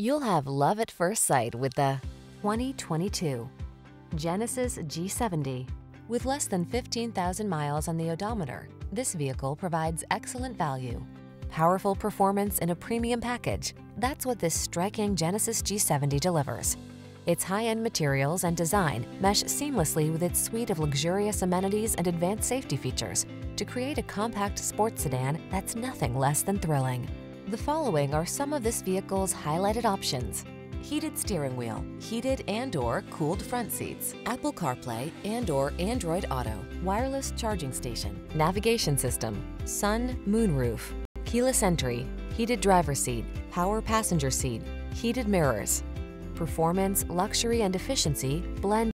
You'll have love at first sight with the 2022 Genesis G70. With less than 15,000 miles on the odometer, this vehicle provides excellent value. Powerful performance in a premium package. That's what this striking Genesis G70 delivers. Its high-end materials and design mesh seamlessly with its suite of luxurious amenities and advanced safety features to create a compact sports sedan that's nothing less than thrilling. The following are some of this vehicle's highlighted options. Heated steering wheel, heated and or cooled front seats, Apple CarPlay and or Android Auto, wireless charging station, navigation system, sun, moonroof, keyless entry, heated driver seat, power passenger seat, heated mirrors. Performance, luxury, and efficiency blend